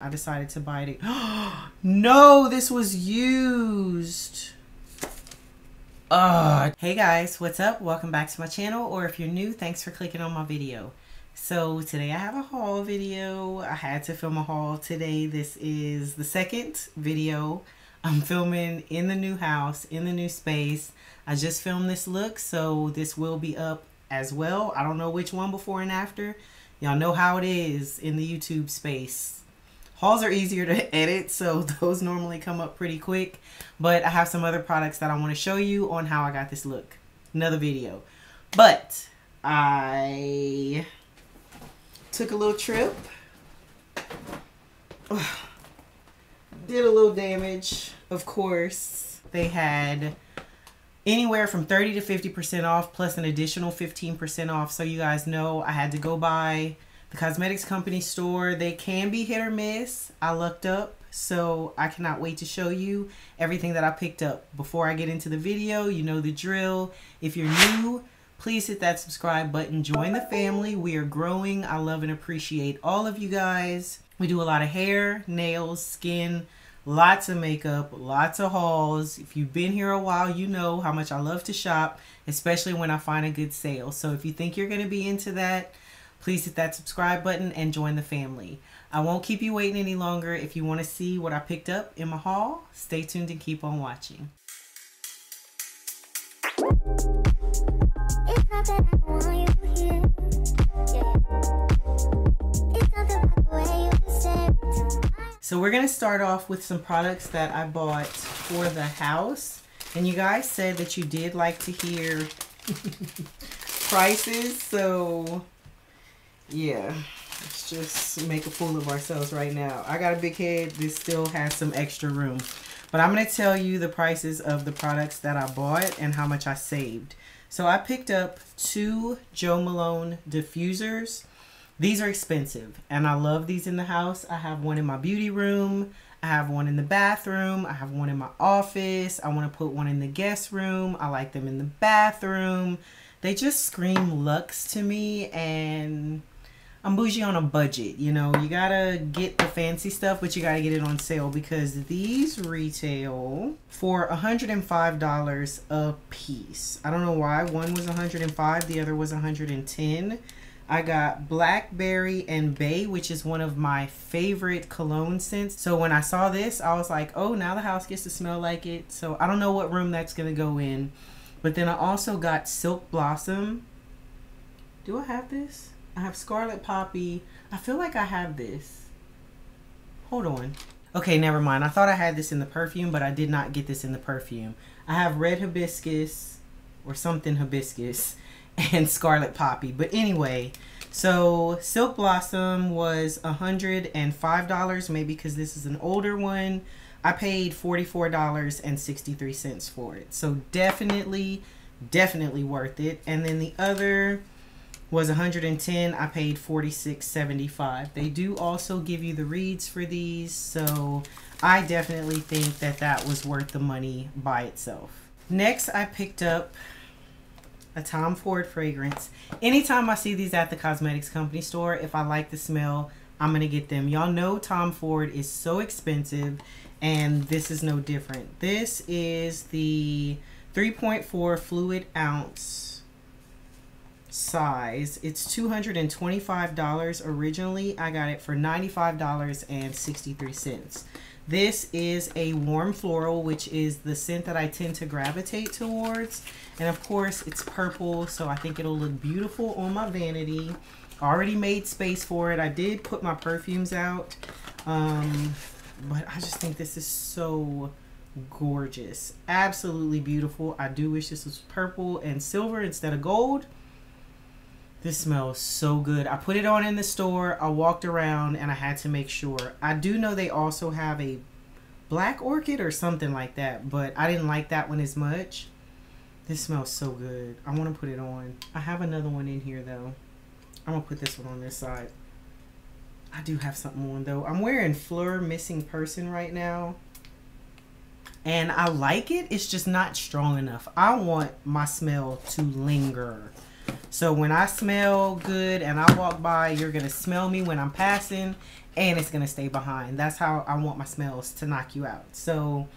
I decided to buy it. no, this was used. Uh, hey guys, what's up? Welcome back to my channel, or if you're new, thanks for clicking on my video. So today I have a haul video. I had to film a haul today. This is the second video I'm filming in the new house, in the new space. I just filmed this look, so this will be up as well. I don't know which one before and after. Y'all know how it is in the YouTube space Hauls are easier to edit, so those normally come up pretty quick. But I have some other products that I want to show you on how I got this look. Another video. But I took a little trip. Did a little damage, of course. They had anywhere from 30 to 50% off plus an additional 15% off. So you guys know I had to go buy the cosmetics company store, they can be hit or miss. I looked up, so I cannot wait to show you everything that I picked up. Before I get into the video, you know the drill. If you're new, please hit that subscribe button. Join the family. We are growing. I love and appreciate all of you guys. We do a lot of hair, nails, skin, lots of makeup, lots of hauls. If you've been here a while, you know how much I love to shop, especially when I find a good sale. So if you think you're going to be into that, Please hit that subscribe button and join the family. I won't keep you waiting any longer. If you want to see what I picked up in my haul, stay tuned and keep on watching. So we're going to start off with some products that I bought for the house. And you guys said that you did like to hear prices. So yeah, let's just make a fool of ourselves right now. I got a big head. This still has some extra room. But I'm going to tell you the prices of the products that I bought and how much I saved. So I picked up two Jo Malone diffusers. These are expensive and I love these in the house. I have one in my beauty room. I have one in the bathroom. I have one in my office. I want to put one in the guest room. I like them in the bathroom. They just scream luxe to me and I'm bougie on a budget. You know, you gotta get the fancy stuff, but you gotta get it on sale because these retail for $105 a piece. I don't know why. One was 105, the other was 110. I got Blackberry and Bay, which is one of my favorite cologne scents. So when I saw this, I was like, oh, now the house gets to smell like it. So I don't know what room that's gonna go in. But then I also got Silk Blossom. Do I have this? I have Scarlet Poppy. I feel like I have this. Hold on. Okay, never mind. I thought I had this in the perfume, but I did not get this in the perfume. I have Red Hibiscus or something hibiscus and Scarlet Poppy. But anyway, so Silk Blossom was $105, maybe because this is an older one. I paid $44.63 for it. So definitely, definitely worth it. And then the other was 110 i paid 46.75 they do also give you the reeds for these so i definitely think that that was worth the money by itself. Next i picked up a tom ford fragrance. Anytime i see these at the cosmetics company store if i like the smell i'm gonna get them. Y'all know tom ford is so expensive and this is no different. This is the 3.4 fluid ounce size. It's $225 originally. I got it for $95.63. This is a warm floral, which is the scent that I tend to gravitate towards. And of course, it's purple, so I think it'll look beautiful on my vanity. Already made space for it. I did put my perfumes out, um, but I just think this is so gorgeous. Absolutely beautiful. I do wish this was purple and silver instead of gold. This smells so good. I put it on in the store. I walked around and I had to make sure. I do know they also have a black orchid or something like that, but I didn't like that one as much. This smells so good. I want to put it on. I have another one in here though. I'm going to put this one on this side. I do have something on though. I'm wearing Phlur Missing Person right now. And I like it. It's just not strong enough. I want my smell to linger. So when I smell good and I walk by, you're going to smell me when I'm passing and it's going to stay behind. That's how I want my smells to knock you out. So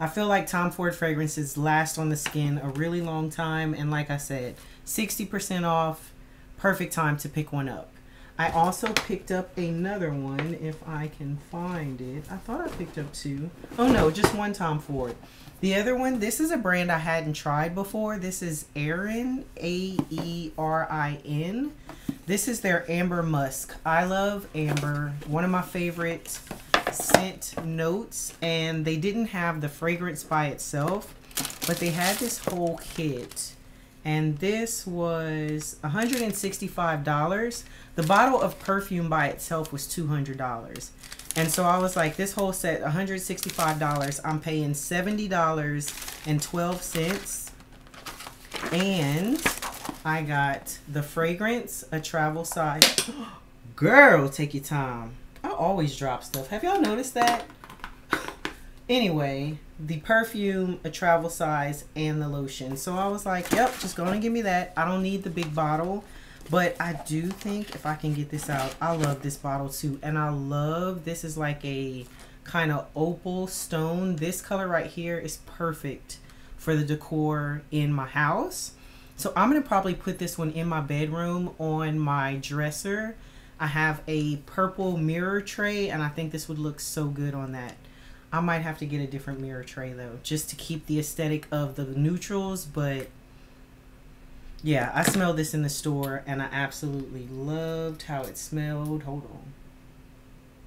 I feel like Tom Ford fragrances last on the skin a really long time. And like I said, 60% off, perfect time to pick one up. I also picked up another one if I can find it. I thought I picked up two. Oh no, just one Tom Ford. The other one, this is a brand I hadn't tried before. This is Aerin, A E R I N. This is their Amber Musk. I love Amber, one of my favorite scent notes. And they didn't have the fragrance by itself, but they had this whole kit. And this was $165. The bottle of perfume by itself was $200. And so I was like, this whole set, $165. I'm paying $70.12. And I got the fragrance, a travel size. Girl, take your time. I always drop stuff. Have y'all noticed that? Anyway, the perfume, a travel size, and the lotion. So I was like, yep, just go and give me that. I don't need the big bottle. But I do think if I can get this out, I love this bottle too. And I love, this is like a kind of opal stone. This color right here is perfect for the decor in my house. So I'm going to probably put this one in my bedroom on my dresser. I have a purple mirror tray and I think this would look so good on that. I might have to get a different mirror tray though, just to keep the aesthetic of the neutrals, but yeah, I smelled this in the store and I absolutely loved how it smelled. Hold on.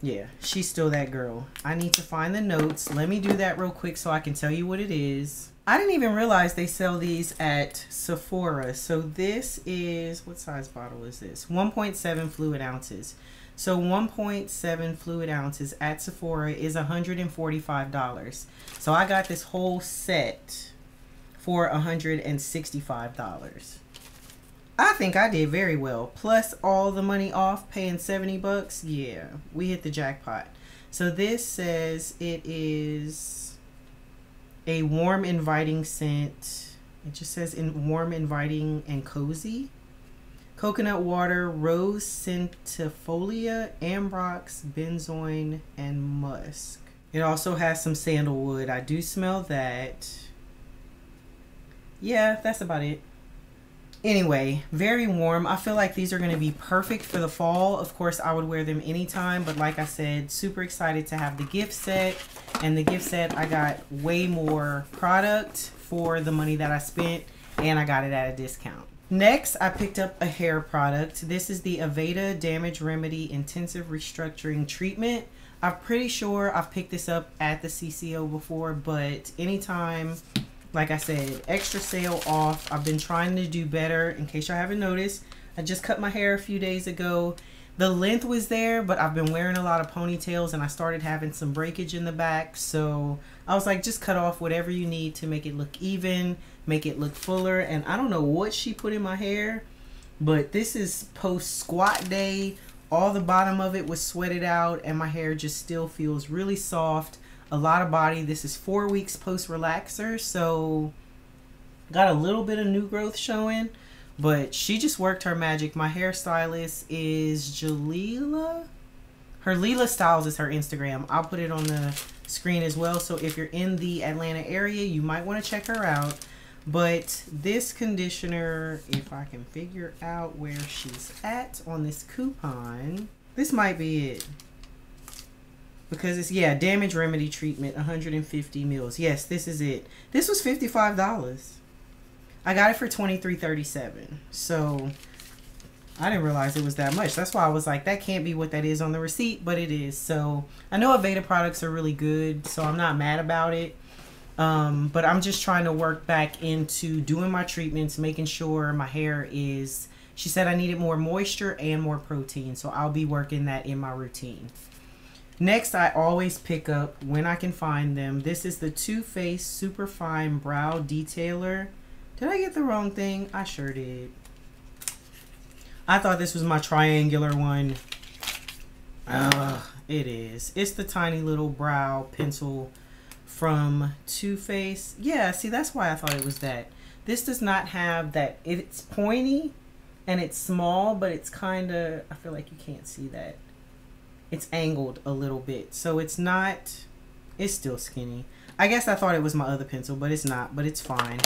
Yeah, she's still that girl. I need to find the notes. Let me do that real quick so I can tell you what it is. I didn't even realize they sell these at Sephora. So this is, what size bottle is this? 1.7 fluid ounces. So 1.7 fluid ounces at Sephora is $145. So I got this whole set for $165. I think I did very well. Plus all the money off, paying 70 bucks. Yeah, we hit the jackpot. So this says it is a warm, inviting scent. It just says in warm, inviting, and cozy coconut water, rose centifolia, ambrox, benzoin, and musk. It also has some sandalwood. I do smell that. Yeah, that's about it. Anyway, very warm. I feel like these are going to be perfect for the fall. Of course, I would wear them anytime, but like I said, super excited to have the gift set. And the gift set, I got way more product for the money that I spent, and I got it at a discount. Next, I picked up a hair product. This is the Aveda Damage Remedy Intensive Restructuring Treatment. I'm pretty sure I've picked this up at the CCO before, but anytime, like I said, extra sale off. I've been trying to do better. In case y'all haven't noticed, I just cut my hair a few days ago. The length was there, but I've been wearing a lot of ponytails and I started having some breakage in the back. So I was like, just cut off whatever you need to make it look even make it look fuller. And I don't know what she put in my hair, but this is post squat day. All the bottom of it was sweated out, and my hair just still feels really soft. A lot of body. This is four weeks post relaxer, so got a little bit of new growth showing. But she just worked her magic. My hairstylist is Jalila. Her Leela Styles is her Instagram. I'll put it on the screen as well. So if you're in the Atlanta area, you might want to check her out. But this conditioner, if I can figure out where she's at on this coupon, this might be it. Because it's, yeah, damage remedy treatment, 150 mils. Yes, this is it. This was $55. I got it for $23.37. So I didn't realize it was that much. That's why I was like, that can't be what that is on the receipt, but it is. So I know Aveda products are really good, so I'm not mad about it. Um, but I'm just trying to work back into doing my treatments, making sure my hair is. She said I needed more moisture and more protein, so I'll be working that in my routine. Next, I always pick up when I can find them. This is the Too Faced Super Fine Brow Detailer. Did I get the wrong thing? I sure did. I thought this was my triangular one. Ugh, it is. It's the tiny little brow pencil from Too Faced. Yeah, see, that's why I thought it was that. This does not have that. It's pointy, and it's small, but it's kind of, I feel like you can't see that. It's angled a little bit. So it's not, it's still skinny. I guess I thought it was my other pencil, but it's not, but it's fine.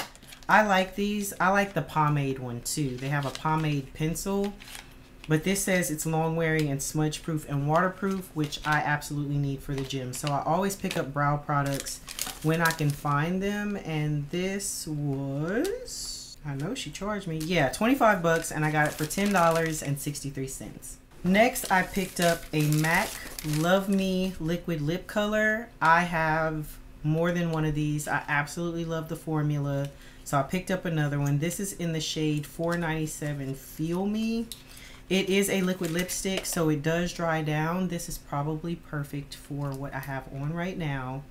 I like these. I like the pomade one too. They have a pomade pencil, but this says it's long wearing and smudge proof and waterproof, which I absolutely need for the gym. So I always pick up brow products when I can find them. And this was, I know she charged me. Yeah, 25 bucks and I got it for $10.63. Next, I picked up a MAC Love Me Liquid Lip Color. I have more than one of these. I absolutely love the formula. So I picked up another one. This is in the shade 497 Feel Me. It is a liquid lipstick, so it does dry down. This is probably perfect for what I have on right now.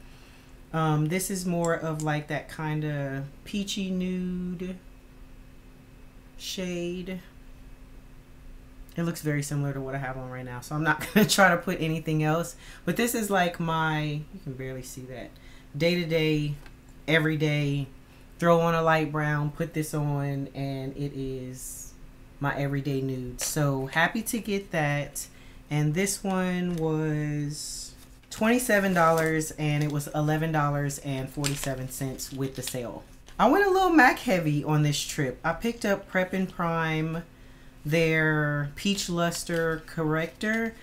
Um, this is more of like that kind of peachy nude shade. It looks very similar to what I have on right now, so I'm not going to try to put anything else. But this is like my, you can barely see that, day-to-day, everyday throw on a light brown, put this on, and it is my everyday nude. So happy to get that. And this one was $27 and it was $11.47 with the sale. I went a little MAC heavy on this trip. I picked up Prep and Prime, their Peach Luster Corrector.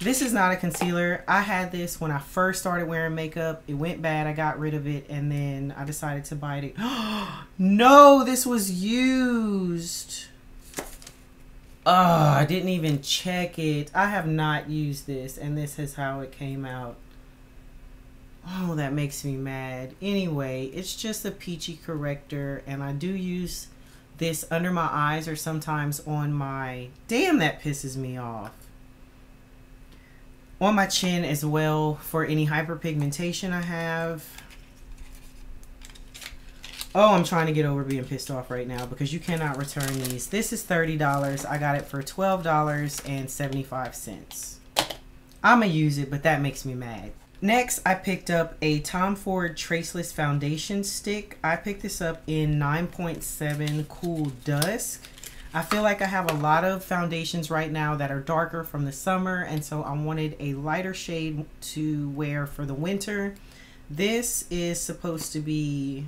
This is not a concealer. I had this when I first started wearing makeup. It went bad. I got rid of it and then I decided to buy it. no, this was used. Oh, I didn't even check it. I have not used this and this is how it came out. Oh, that makes me mad. Anyway, it's just a peachy corrector and I do use this under my eyes or sometimes on my... Damn, that pisses me off on my chin as well for any hyperpigmentation I have. Oh, I'm trying to get over being pissed off right now because you cannot return these. This is $30. I got it for $12.75. I'm going to use it, but that makes me mad. Next, I picked up a Tom Ford Traceless Foundation Stick. I picked this up in 9.7 Cool Dusk. I feel like I have a lot of foundations right now that are darker from the summer and so I wanted a lighter shade to wear for the winter. This is supposed to be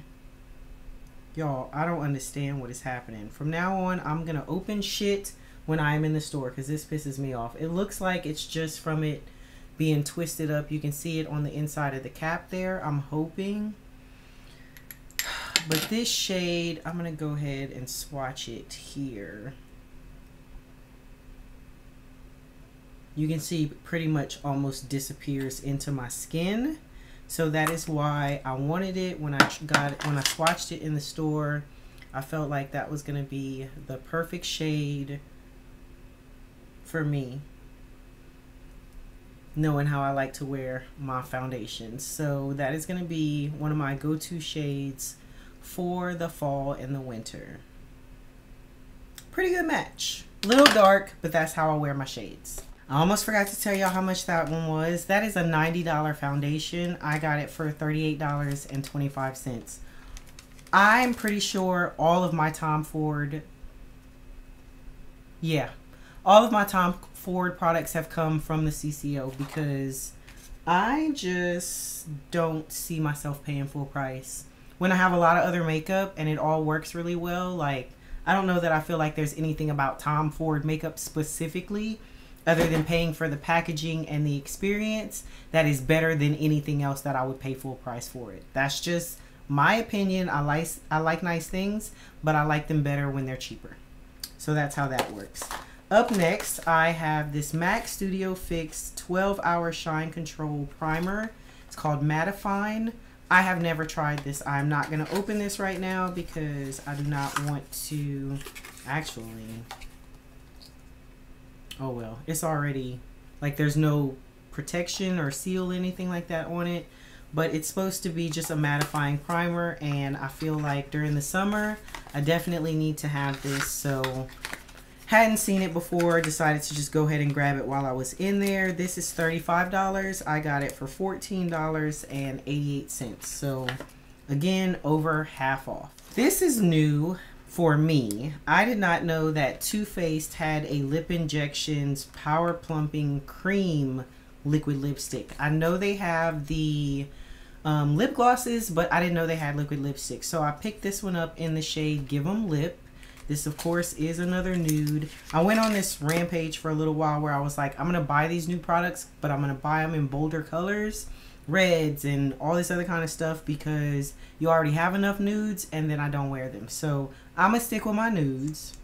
y'all I don't understand what is happening. From now on I'm gonna open shit when I am in the store because this pisses me off. It looks like it's just from it being twisted up. You can see it on the inside of the cap there. I'm hoping but this shade, I'm going to go ahead and swatch it here. You can see pretty much almost disappears into my skin. So that is why I wanted it when I got it, when I swatched it in the store. I felt like that was going to be the perfect shade for me knowing how I like to wear my foundations. So that is going to be one of my go-to shades for the fall and the winter. Pretty good match. Little dark, but that's how I wear my shades. I almost forgot to tell y'all how much that one was. That is a $90 foundation. I got it for $38.25. I'm pretty sure all of my Tom Ford, yeah, all of my Tom Ford products have come from the CCO because I just don't see myself paying full price when I have a lot of other makeup and it all works really well, like I don't know that I feel like there's anything about Tom Ford makeup specifically other than paying for the packaging and the experience that is better than anything else that I would pay full price for it. That's just my opinion. I like I like nice things, but I like them better when they're cheaper. So that's how that works. Up next, I have this MAC Studio Fix 12 Hour Shine Control Primer. It's called Mattifine. I have never tried this. I'm not going to open this right now because I do not want to actually. Oh well, it's already like there's no protection or seal anything like that on it but it's supposed to be just a mattifying primer and I feel like during the summer I definitely need to have this so Hadn't seen it before, decided to just go ahead and grab it while I was in there. This is $35. I got it for $14.88. So again, over half off. This is new for me. I did not know that Too Faced had a Lip Injections Power Plumping Cream liquid lipstick. I know they have the um, lip glosses, but I didn't know they had liquid lipstick. So I picked this one up in the shade Give 'em Lip. This, of course, is another nude. I went on this rampage for a little while where I was like, I'm going to buy these new products, but I'm going to buy them in bolder colors reds and all this other kind of stuff because you already have enough nudes and then I don't wear them. So I'm going to stick with my nudes.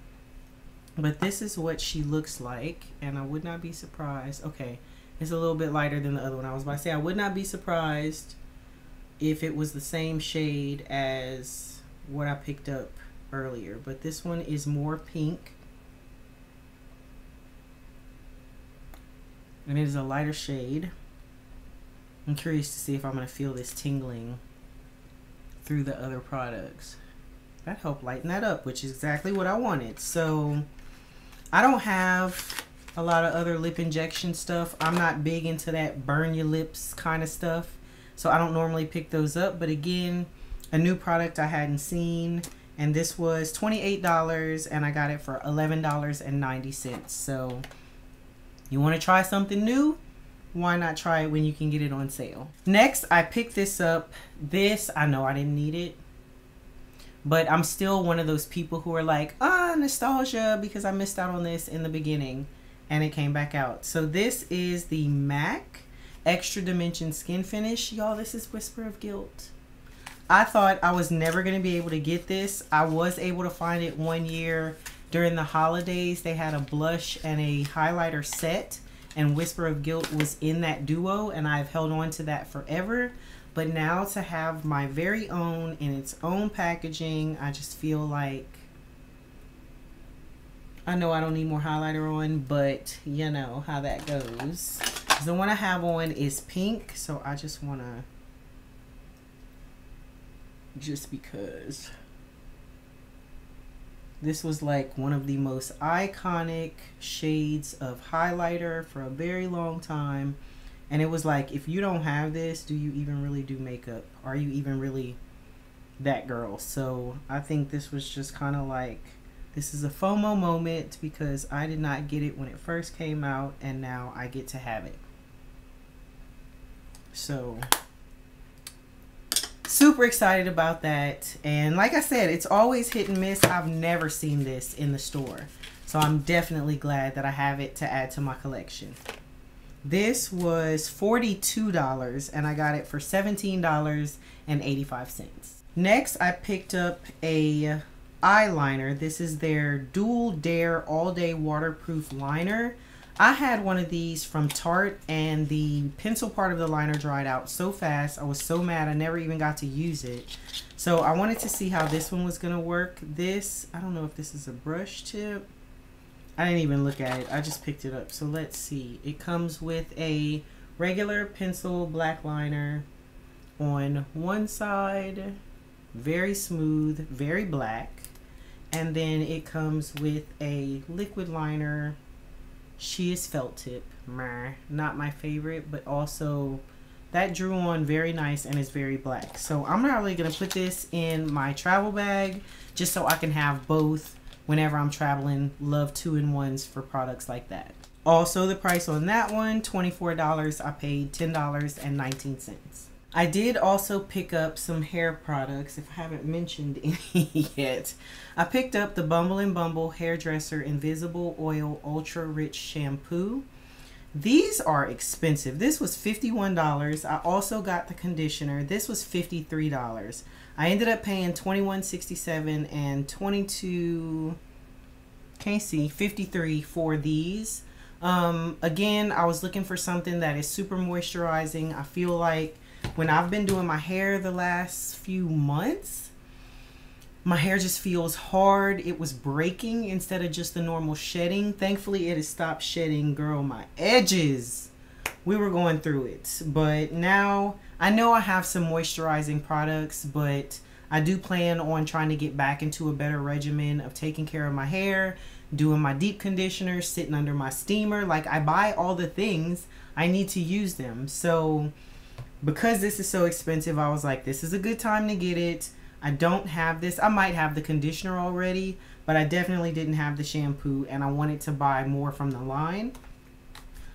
But this is what she looks like and I would not be surprised. Okay, it's a little bit lighter than the other one. I was about to say I would not be surprised if it was the same shade as what I picked up earlier. But this one is more pink. And it is a lighter shade. I'm curious to see if I'm going to feel this tingling through the other products. That helped lighten that up, which is exactly what I wanted. So I don't have a lot of other lip injection stuff. I'm not big into that burn your lips kind of stuff. So I don't normally pick those up. But again, a new product I hadn't seen. And this was $28 and I got it for $11.90. So you want to try something new? why not try it when you can get it on sale? Next, I picked this up. This, I know I didn't need it. But I'm still one of those people who are like, ah, nostalgia, because I missed out on this in the beginning. And it came back out. So this is the MAC Extra Dimension Skin Finish. Y'all, this is Whisper of Guilt. I thought I was never going to be able to get this. I was able to find it one year during the holidays. They had a blush and a highlighter set and Whisper of Guilt was in that duo, and I've held on to that forever. But now to have my very own in its own packaging, I just feel like I know I don't need more highlighter on, but you know how that goes. The one I have on is pink, so I just want to just because. This was like one of the most iconic shades of highlighter for a very long time. And it was like, if you don't have this, do you even really do makeup? Are you even really that girl? So I think this was just kind of like, this is a FOMO moment because I did not get it when it first came out and now I get to have it. So super excited about that. And like i said it's always hit and miss. I've never seen this in the store. So i'm definitely glad that i have it to add to my collection. This was $42 and i got it for $17.85 next i picked up a eyeliner. This is their dual dare all day waterproof liner I had one of these from Tarte and the pencil part of the liner dried out so fast. I was so mad I never even got to use it. So I wanted to see how this one was going to work. This, I don't know if this is a brush tip. I didn't even look at it. I just picked it up. So let's see. It comes with a regular pencil black liner on one side. Very smooth, very black. And then it comes with a liquid liner she is felt tip. Not my favorite, but also that drew on very nice and is very black. So I'm not really going to put this in my travel bag just so I can have both whenever I'm traveling. Love two-in-ones for products like that. Also, the price on that one, $24. I paid $10.19. I did also pick up some hair products, if I haven't mentioned any yet. I picked up the Bumble and Bumble Hairdresser Invisible Oil Ultra Rich Shampoo. These are expensive. This was $51. I also got the conditioner. This was $53. I ended up paying $21.67 and 22 can't see 53 for these. Um, again, I was looking for something that is super moisturizing. I feel like when I've been doing my hair the last few months, my hair just feels hard. It was breaking instead of just the normal shedding. Thankfully, it has stopped shedding. Girl, my edges. We were going through it. But now, I know I have some moisturizing products, but I do plan on trying to get back into a better regimen of taking care of my hair, doing my deep conditioner, sitting under my steamer. Like, I buy all the things. I need to use them. So, because this is so expensive, I was like, this is a good time to get it. I don't have this. I might have the conditioner already, but I definitely didn't have the shampoo and I wanted to buy more from the line.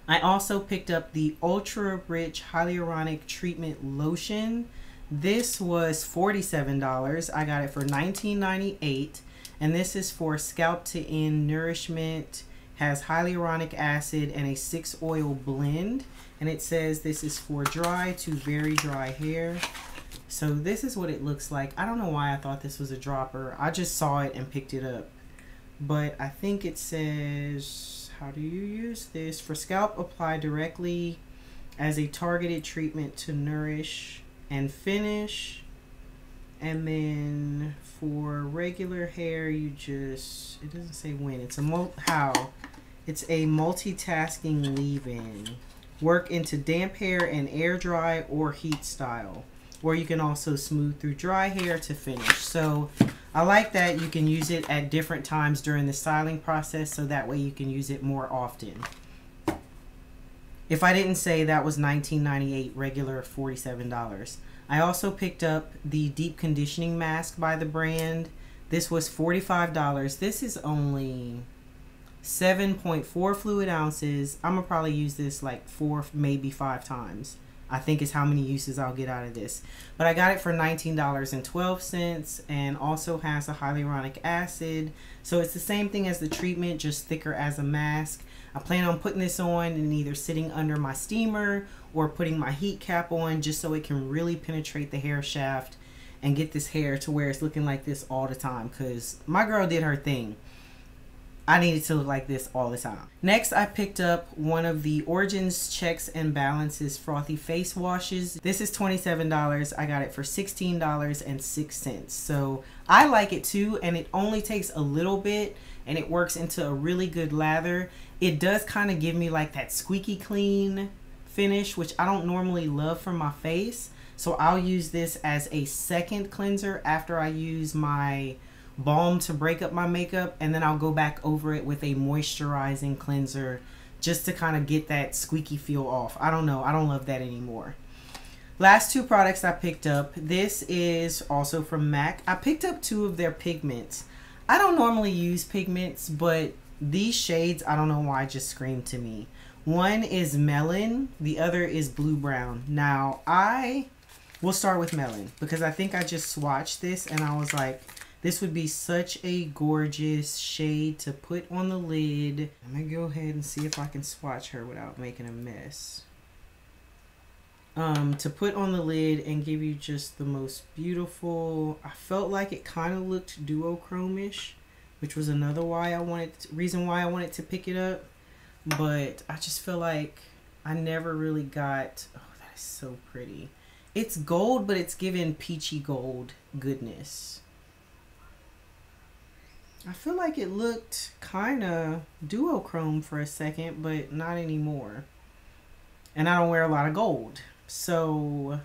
I also picked up the Ultra Rich Hyaluronic Treatment Lotion. This was $47. I got it for $19.98 and this is for scalp to end nourishment has hyaluronic acid and a six oil blend and it says this is for dry to very dry hair. So this is what it looks like. I don't know why I thought this was a dropper. I just saw it and picked it up. But I think it says how do you use this? For scalp apply directly as a targeted treatment to nourish and finish. And then for regular hair you just it doesn't say when. It's a mul how? It's a multitasking leave-in work into damp hair and air dry or heat style or you can also smooth through dry hair to finish so I like that you can use it at different times during the styling process so that way you can use it more often if I didn't say that was 19.98 regular $47 I also picked up the deep conditioning mask by the brand. This was $45. This is only 7.4 fluid ounces. I'm gonna probably use this like four, maybe five times. I think is how many uses I'll get out of this. But I got it for $19.12 and also has a hyaluronic acid. So it's the same thing as the treatment, just thicker as a mask. I plan on putting this on and either sitting under my steamer or putting my heat cap on just so it can really penetrate the hair shaft and get this hair to where it's looking like this all the time because my girl did her thing. I needed to look like this all the time. Next, I picked up one of the Origins Checks and Balances Frothy Face Washes. This is $27. I got it for $16.06. So I like it too, and it only takes a little bit, and it works into a really good lather. It does kind of give me like that squeaky clean finish, which I don't normally love for my face. So I'll use this as a second cleanser after I use my balm to break up my makeup. And then I'll go back over it with a moisturizing cleanser just to kind of get that squeaky feel off. I don't know. I don't love that anymore. Last two products I picked up. This is also from MAC. I picked up two of their pigments. I don't normally use pigments, but these shades, I don't know why, just scream to me. One is melon, the other is blue brown. Now, I will start with melon because I think I just swatched this and I was like, this would be such a gorgeous shade to put on the lid. I'm to go ahead and see if I can swatch her without making a mess. Um, to put on the lid and give you just the most beautiful, I felt like it kind of looked duochrome-ish, which was another why I wanted, reason why I wanted to pick it up but I just feel like I never really got. Oh, that is so pretty. It's gold, but it's given peachy gold goodness. I feel like it looked kind of duochrome for a second, but not anymore. And I don't wear a lot of gold. So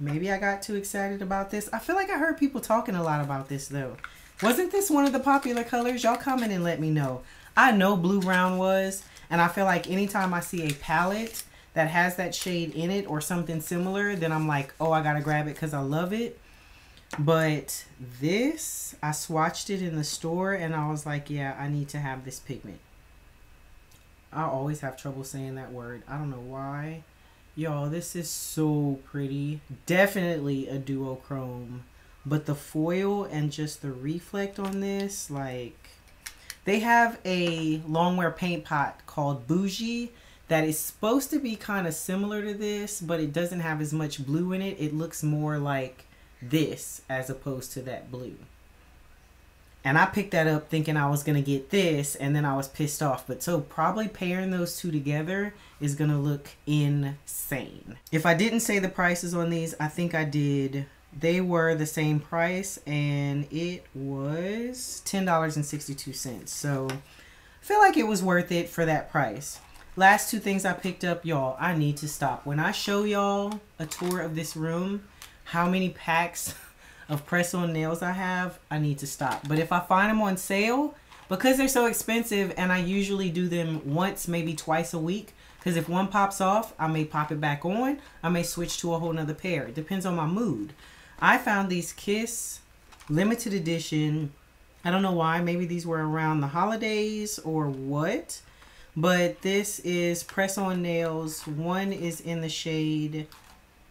maybe I got too excited about this. I feel like I heard people talking a lot about this though. Wasn't this one of the popular colors? Y'all comment and let me know. I know blue brown was, and I feel like anytime I see a palette that has that shade in it or something similar, then I'm like, oh, I got to grab it because I love it. But this, I swatched it in the store and I was like, yeah, I need to have this pigment. I always have trouble saying that word. I don't know why. Y'all, this is so pretty. Definitely a duochrome. But the foil and just the reflect on this, like, they have a longwear paint pot called Bougie that is supposed to be kind of similar to this, but it doesn't have as much blue in it. It looks more like this as opposed to that blue. And I picked that up thinking I was going to get this, and then I was pissed off. But so probably pairing those two together is going to look insane. If I didn't say the prices on these, I think I did they were the same price and it was $10.62 so I feel like it was worth it for that price last two things I picked up y'all I need to stop when I show y'all a tour of this room how many packs of press-on nails I have I need to stop but if I find them on sale because they're so expensive and I usually do them once maybe twice a week because if one pops off I may pop it back on I may switch to a whole nother pair it depends on my mood I found these Kiss limited edition. I don't know why. Maybe these were around the holidays or what. But this is press on nails. One is in the shade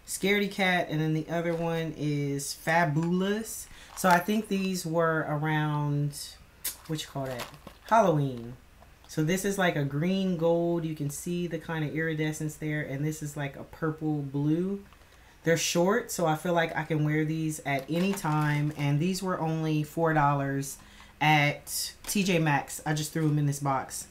Scaredy Cat, and then the other one is Fabulous. So I think these were around, what you call that? Halloween. So this is like a green gold. You can see the kind of iridescence there. And this is like a purple blue. They're short, so I feel like I can wear these at any time. And these were only $4 at TJ Maxx. I just threw them in this box,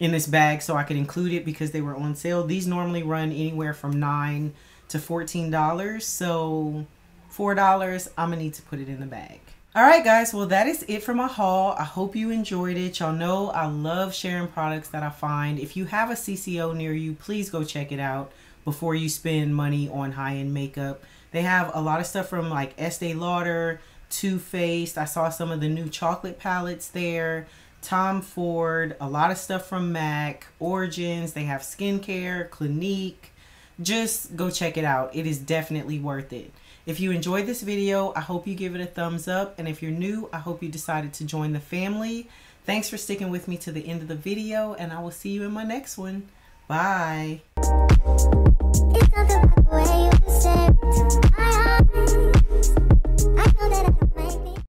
in this bag, so I could include it because they were on sale. These normally run anywhere from 9 to $14. So $4, I'm going to need to put it in the bag. All right, guys. Well, that is it for my haul. I hope you enjoyed it. Y'all know I love sharing products that I find. If you have a CCO near you, please go check it out before you spend money on high-end makeup. They have a lot of stuff from like Estee Lauder, Too Faced. I saw some of the new chocolate palettes there. Tom Ford, a lot of stuff from MAC, Origins. They have skincare, Clinique just go check it out. It is definitely worth it. If you enjoyed this video, I hope you give it a thumbs up. And if you're new, I hope you decided to join the family. Thanks for sticking with me to the end of the video, and I will see you in my next one. Bye. I know that I